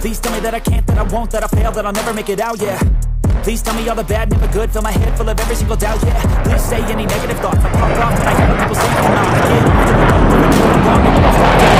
Please tell me that I can't, that I won't, that I fail, that I'll never make it out, yeah. Please tell me all the bad, never good. Fill my head full of every single doubt, yeah. Please say any negative thoughts. I pop off when I hear what people say. I'm not do it, do